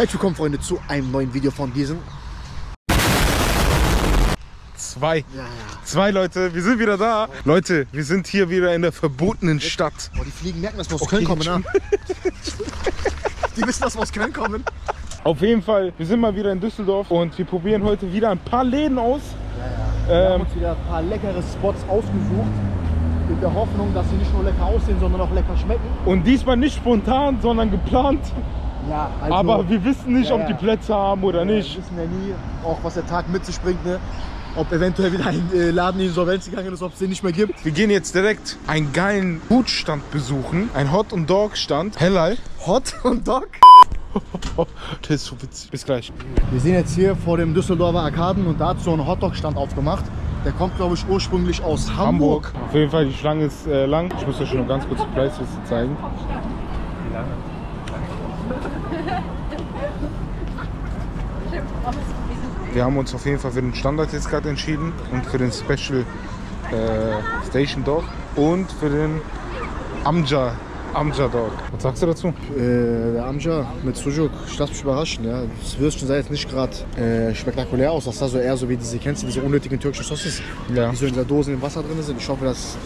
Herzlich willkommen, Freunde, zu einem neuen Video von diesem. Zwei. Ja, ja. Zwei Leute, wir sind wieder da. Leute, wir sind hier wieder in der verbotenen Stadt. Oh, die Fliegen merken, dass wir aus Köln kommen, ne? Die wissen, dass wir aus Köln kommen. Auf jeden Fall, wir sind mal wieder in Düsseldorf und wir probieren heute wieder ein paar Läden aus. Wir haben Ähm, uns wieder ein paar leckere Spots ausgesucht. Mit der Hoffnung, dass sie nicht nur lecker aussehen, sondern auch lecker schmecken. und diesmal nicht spontan, sondern geplant. Ja, also, Aber wir wissen nicht, Ja, ob die. Plätze haben oder Wir nicht. wissen ja nie, auch was der Tag mit sich bringt, ne? Ob eventuell wieder ein äh, Laden in Insolvenz gegangen ist, ob es den nicht mehr gibt. Wir gehen jetzt direkt einen geilen Foodstand besuchen. Ein Hot- und Dog-Stand. Hellal. Hot und Dog. Das ist so witzig. Bis gleich. Wir sind jetzt hier vor dem Düsseldorfer Arkaden und da hat so ein Hotdog-Stand aufgemacht. Der kommt, glaube ich, ursprünglich aus Hamburg. Hamburg. Auf jeden Fall, die Schlange ist äh, lang. Ich muss euch noch ganz kurz die Preisliste zeigen. Wir haben uns auf jeden Fall für den Standard jetzt gerade entschieden und für den Special äh, Station Dog und für den Amja, Amja Dog. Was sagst du dazu? Äh, der Amja mit Sujuk, ich lasse mich überraschen. Ja. Das Würstchen sah jetzt nicht gerade äh, spektakulär aus. Das sah so eher so wie diese, kennst du diese unnötigen türkischen Sauces, Ja. die so in dieser Dose im Wasser drin sind. Ich hoffe, dass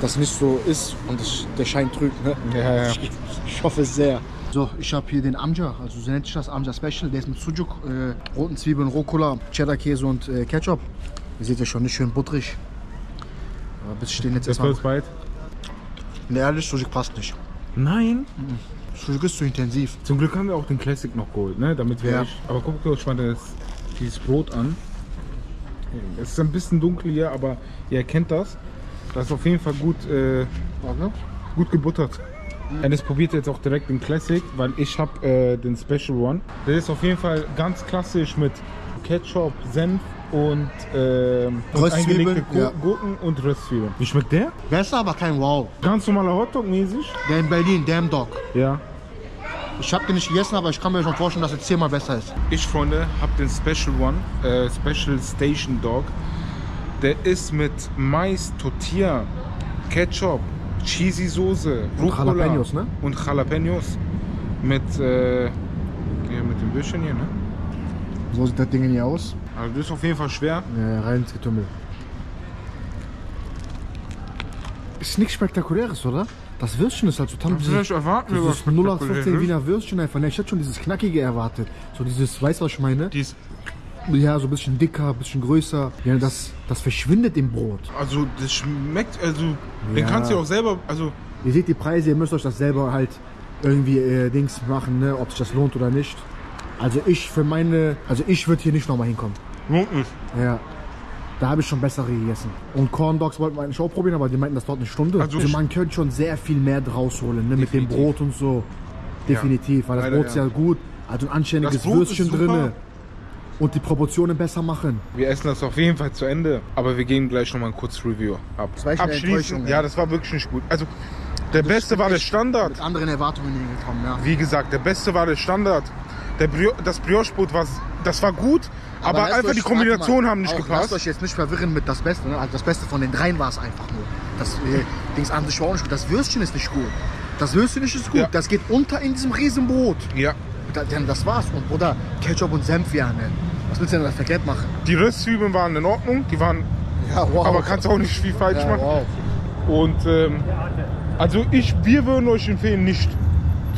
das nicht so ist und das, der Schein trügt. Ne? Ja, ja. Ich, ich hoffe es sehr. So, ich habe hier den Amja, also so nennt sich das Amja Special. Der ist mit Sujuk, äh, roten Zwiebeln, Rucola, Cheddar-Käse und äh, Ketchup. Ihr seht ja schon, nicht schön butterig. Aber bis ich den jetzt erstmal... bald. Ne, ehrlich, Sujuk passt nicht. Nein. Sujuk ist zu intensiv. Zum Glück haben wir auch den Classic noch geholt, ne? Damit wir Ja. nicht, Aber guckt euch mal das, dieses Brot an. Es ist ein bisschen dunkel hier, aber ihr erkennt das. Das ist auf jeden Fall gut, äh, gut gebuttert. Dennis probiert jetzt auch direkt den Classic, weil ich habe äh, den Special One. Der ist auf jeden Fall ganz klassisch mit Ketchup, Senf und, ähm, und Röstzwiebeln, eingelegte Gu ja. Gurken und Röstzwiebeln. Wie schmeckt der? Besser, aber kein Wow. Ganz normaler Hotdog mäßig. Der in Berlin, Damn Dog. Ja. Ich habe den nicht gegessen, aber ich kann mir schon vorstellen, dass er zehnmal besser ist. Ich, Freunde, habe den Special One, äh, Special Station Dog. Der ist mit Mais, Tortilla, Ketchup, Cheesy Soße, Rucola Jalapenos, ne? Und Jalapenos. Mit, äh, mit dem Würstchen hier, ne? So sieht das Ding hier aus. Also das ist auf jeden Fall schwer. Ja, rein ins Getümmel. Ist nichts Spektakuläres, oder? Das Würstchen ist halt so tam Vielleicht erwarten wir was Dieses 0815 Spektakuläres. Wiener Würstchen einfach. Ne, Ich hätte schon dieses Knackige erwartet. So dieses, weißt du, was ich meine? Die ist, Ja, so ein bisschen dicker, ein bisschen größer. Ja, das, das verschwindet im Brot. also das schmeckt, also den Ja. kannst du auch selber, also Ihr seht die Preise, ihr müsst euch das selber halt irgendwie äh, Dings machen, ne? ob sich das lohnt oder nicht. Also ich für meine, also ich würde hier nicht nochmal hinkommen. lohnt nicht. Ja. Da habe ich schon bessere gegessen. Und Corn Dogs wollten wir eigentlich auch probieren, aber die meinten, das dauert eine Stunde. Also Also, man könnte schon sehr viel mehr draus holen, ne? mit dem. Brot und so. Definitiv, weil das Leider Brot ist ja ja. gut. Also ein anständiges Würstchen super. Und die Proportionen besser machen. Wir essen das auf jeden Fall zu Ende, aber wir geben gleich nochmal ein kurzes Review ab. Eine Enttäuschung, ja, das war wirklich nicht gut. Also, der Beste war der Standard. Mit anderen Erwartungen hingekommen, ja. Wie gesagt, der Beste war der Standard. Der Brio das Brioche-Brot war, das war gut, aber, lasst einfach die Kombinationen warte mal, haben nicht auch, gepasst. Lasst euch jetzt nicht verwirren mit das Beste. Ne? Also das Beste von den dreien war es einfach nur. Das äh, Dings an sich war auch nicht gut. Das Würstchen ist nicht gut. Das Würstchen ist gut. Ja. Das geht unter in diesem Riesenbrot. Ja, das war's. Und Bruder, Ketchup und Senf, ja, ne? Was willst du denn da verkehrt machen? die Röstzwiebeln waren in Ordnung, die waren, Ja, wow. aber kannst auch nicht viel falsch ja, machen. wow. Und ähm, also ich, wir würden euch empfehlen, nicht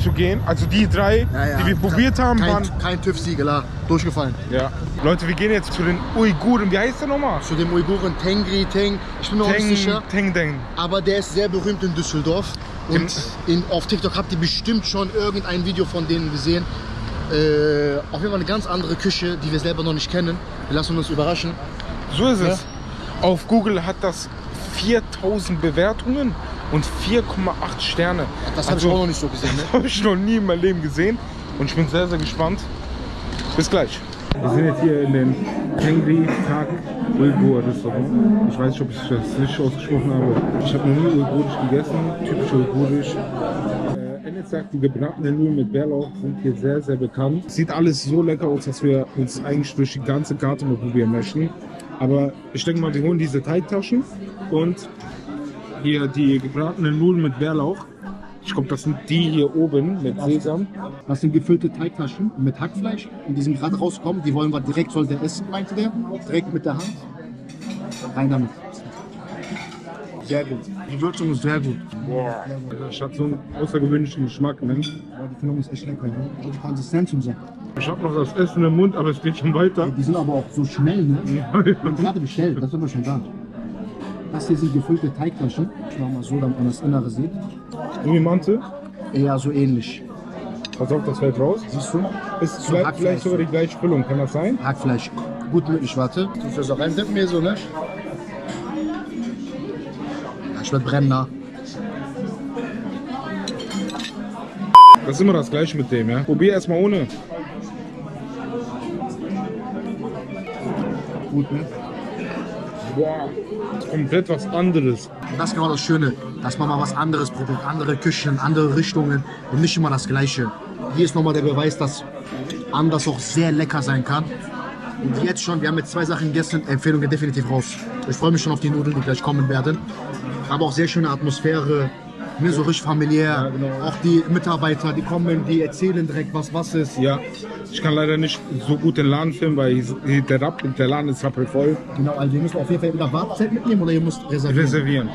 zu gehen. Also die drei, Ja, ja. die wir probiert haben, kein, waren. Kein TÜV-Siegel, ah, durchgefallen. Ja. Leute, wir gehen jetzt zu den Uiguren. Wie heißt der nochmal? Zu dem Uiguren Tengri Teng. Ich bin mir auch nicht sicher. Teng Deng. Aber der ist sehr berühmt in Düsseldorf. Und in, auf TikTok habt ihr bestimmt schon irgendein Video von denen gesehen. Äh, auf jeden Fall eine ganz andere Küche, die wir selber noch nicht kennen. Wir lassen uns überraschen. So ist es. Auf Google hat das 4000 Bewertungen und 4,8 Sterne. Das habe ich auch noch nicht so gesehen. Ne? habe ich noch nie in meinem Leben gesehen. Und ich bin sehr, sehr gespannt. Bis gleich. Wir sind jetzt hier in dem Tengri Tag Uigur Restaurant. Ich weiß nicht, ob ich das richtig ausgesprochen habe. Ich habe noch nie uigurisch gegessen, typisch uigurisch. Äh, Enes sagt, die gebratenen Nudeln mit Bärlauch sind hier sehr, sehr bekannt. Sieht alles so lecker aus, dass wir uns eigentlich durch die ganze Karte mal probieren möchten. Aber ich denke mal, wir holen diese Teigtaschen und hier die gebratenen Nudeln mit Bärlauch. Ich glaube, das sind die hier oben mit Sesam. Das sind gefüllte Teigtaschen mit Hackfleisch. Und die sind gerade rausgekommen. Die wollen wir direkt, soll der essen, meinte der. Direkt mit der Hand. Rein damit. Sehr gut. Die Würzung ist sehr gut. Boah. Das hat so einen außergewöhnlichen Geschmack. Ne? Ja, die Füllung ist echt lecker. Ne? Und die Konsistenz und so. Ich habe noch das Essen im Mund, aber es geht schon weiter. Die sind aber auch so schnell, ne? Wir haben gerade bestellt, das sind wir schon da. Das hier sind gefüllte Teigtaschen. Ich mach mal so, damit man das Innere sieht. Wie Mante? Eher so ähnlich. Pass auf, das fällt raus. Siehst du? Ist So vielleicht, Hackfleisch. vielleicht sogar die gleiche Füllung, kann das sein? Hackfleisch. Gut möglich, warte. Tust du das auch reindippen hier so, ne? Ja, Ich werd brennen, nah. Das ist immer das gleiche mit dem, ja? Probier erstmal ohne. Gut, ne? Boah, komplett was anderes. Das ist genau das Schöne, dass man mal was anderes probiert, andere Küchen, andere Richtungen und nicht immer das Gleiche. Hier ist nochmal der Beweis, dass anders auch sehr lecker sein kann. Und jetzt schon, wir haben jetzt zwei Sachen gegessen, Empfehlung geht definitiv raus. Ich freue mich schon auf die Nudeln, die gleich kommen werden. Aber auch sehr schöne Atmosphäre, ne, so richtig familiär. Auch die Mitarbeiter, die kommen, die erzählen direkt, was was ist. Ja, ich kann leider nicht so gut den Laden filmen, weil der, der Laden ist rappelvoll. Genau, also ihr müsst auf jeden Fall wieder Wartezeit mitnehmen oder ihr müsst reservieren. Reservieren.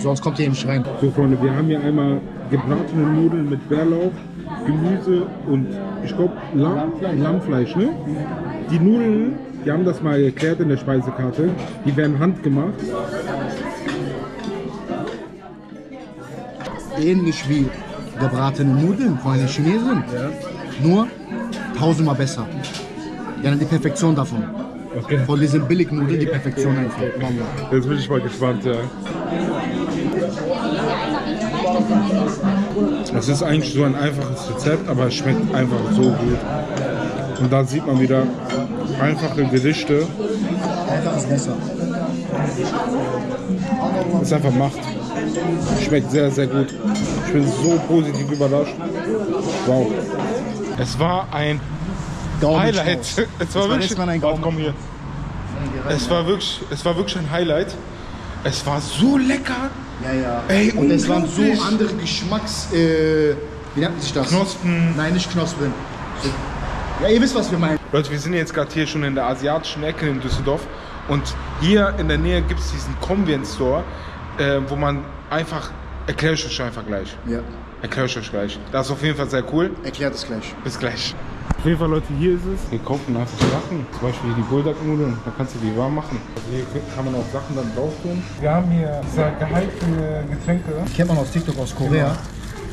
Sonst kommt ihr hier nicht rein. So Freunde, wir haben hier einmal gebratene Nudeln mit Bärlauch, Gemüse und ich glaube Lammfleisch. Lammfleisch, ne? Die Nudeln, die haben das mal erklärt in der Speisekarte, die werden handgemacht. Ähnlich wie gebratene Nudeln von den Chinesen. Nur tausendmal besser. Ja, die Perfektion davon. Okay. Von diesen Billignudeln die Perfektion einfach. Jetzt bin ich mal gespannt, ja. Es ist eigentlich so ein einfaches Rezept, aber es schmeckt einfach so gut. Und da sieht man wieder einfache Gerichte. Einfach ist besser. ist einfach Macht. Schmeckt sehr, sehr gut. Ich bin so positiv überrascht. Wow. Es war ein Highlight. Es war wirklich. Mal ein Gaumen. komm hier. Es war wirklich, es war wirklich ein Highlight. Es war so lecker. Ja, ja. Ey, Und es waren so andere Geschmacks... Äh, wie nennt sich das? Knospen. Nein, nicht Knospen. Ja, ihr wisst, was wir meinen. Leute, wir sind jetzt gerade hier schon in der asiatischen Ecke in Düsseldorf. Und hier in der Nähe gibt es diesen Convenience Store, äh, wo man einfach. Erkläre ich euch einfach gleich. Ja, Erkläre ich euch gleich. Das ist auf jeden Fall sehr cool. erklärt es gleich. Bis gleich. Auf jeden Fall, Leute, hier ist es. Wir kaufen einfach Sachen. Zum Beispiel die Bulldog-Nudeln. Da kannst du die warm machen. Also hier kann man auch Sachen dann drauf tun. Wir haben hier diese gehaltene Getränke. Kennt man aus TikTok aus Korea,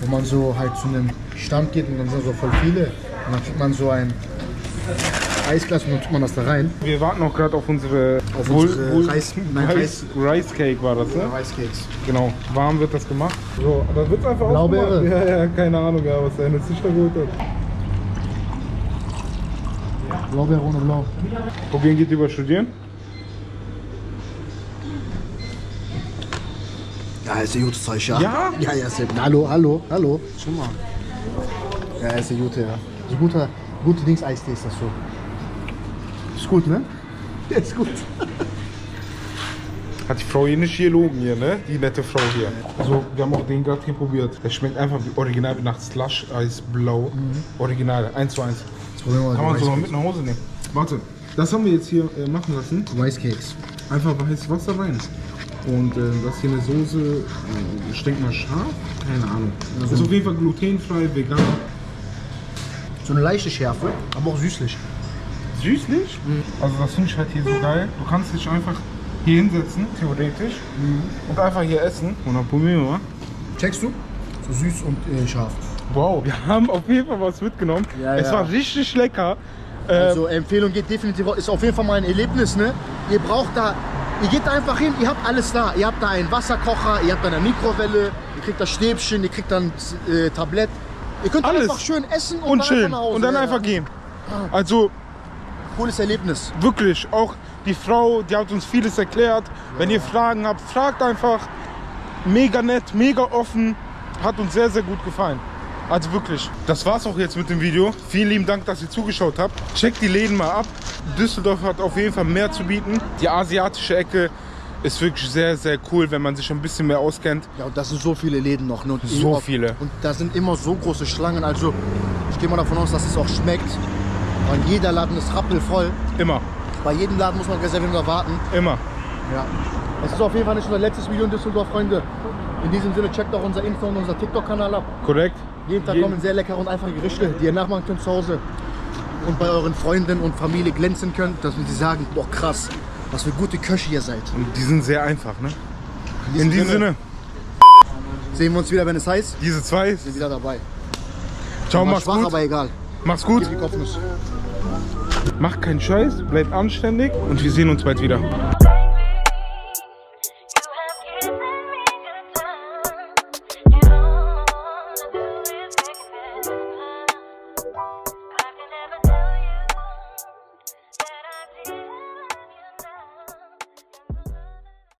wo man so halt zu einem Stand geht und dann sind so voll viele. Und dann kriegt man so ein Eisglas und dann tut man das da rein. Wir warten auch gerade auf unsere, Auf unsere Reis- nein, Reis, Rice Cake war das, ne? Reiscakes. Genau. Warm wird das gemacht. So, da wird einfach Blaubeere. aufgemacht. Ja, ja, keine Ahnung, ja, was der eine Züchter geholt hat. Blaubeere ohne Blau. Probieren geht über Studieren. Ja, ist ein gutes Zeug, ja. Ja? Ja, ja, ist ja. Hallo, hallo, hallo. Schon mal. Ja, ist ein gute, ja. So guter, gute Dings-Eistee ist das so. Ist gut, ne? Ja, ist gut. Hat die Frau hier nicht gelogen hier, ne? Die nette Frau hier. Also, wir haben auch den gerade hier probiert. Der schmeckt einfach wie original wie nach Slush Eis Blau. Original, 1 zu 1. Jetzt probieren wir mal Kann man sogar mit nach Hause nehmen. Warte, das haben wir jetzt hier äh, machen lassen. Rice Cakes. Einfach heißes Wasser rein. Und äh, das hier eine Soße, äh, denke mal scharf? Keine Ahnung. Ist auf jeden Fall glutenfrei, vegan. So eine leichte Schärfe, aber auch süßlich. Süßlich? Also das finde ich halt hier so geil. Du kannst dich einfach hier hinsetzen, theoretisch, und einfach hier essen. Und dann probieren wir mal. Checkst du? So süß und äh, scharf. Wow, wir haben auf jeden Fall was mitgenommen. Ja, es ja. war richtig lecker. Äh, Also Empfehlung geht definitiv, ist auf jeden Fall mal ein Erlebnis, ne? Ihr braucht da, ihr geht da einfach hin, ihr habt alles da. Ihr habt da einen Wasserkocher, ihr habt da eine Mikrowelle, ihr kriegt das Stäbchen, ihr kriegt dann äh, Tablett. Ihr könnt Alles. einfach schön essen und, und dann chillen. einfach nach Hause. Und dann Ja, einfach gehen. Also Cooles Erlebnis. wirklich, auch die Frau, die hat uns vieles erklärt. Wenn ihr Fragen habt, fragt einfach. Mega nett, mega offen. Hat uns sehr, sehr gut gefallen. Also wirklich. Das war's auch jetzt mit dem Video. Vielen lieben Dank, dass ihr zugeschaut habt. Checkt die Läden mal ab. Düsseldorf hat auf jeden Fall mehr zu bieten. Die asiatische Ecke ist wirklich sehr, sehr cool, wenn man sich ein bisschen mehr auskennt. Ja, und da sind so viele Läden noch. Ne? Und So immer- viele. Und da sind immer so große Schlangen. Also ich gehe mal davon aus, dass es auch schmeckt. Und jeder Laden ist rappelvoll. Immer, Bei jedem Laden muss man reservieren oder warten. immer. Ja. Es ist auf jeden Fall nicht unser letztes Video in Düsseldorf, Freunde. In diesem Sinne checkt auch unser Insta und unser TikTok-Kanal ab. Korrekt? Jeden Tag Jeden- kommen sehr leckere und einfache Gerichte, die ihr nachmachen könnt zu Hause. Und bei euren Freunden und Familie glänzen könnt, dass sie sagen, boah krass, was für gute Köche ihr seid. Und die sind sehr einfach, ne? In diesem Sinne, Sehen wir uns wieder, wenn es heißt. diese zwei. Sind wieder dabei. Ciao, mach's schwach, gut. aber egal. Mach's gut. Macht keinen Scheiß, bleibt anständig und wir sehen uns bald wieder.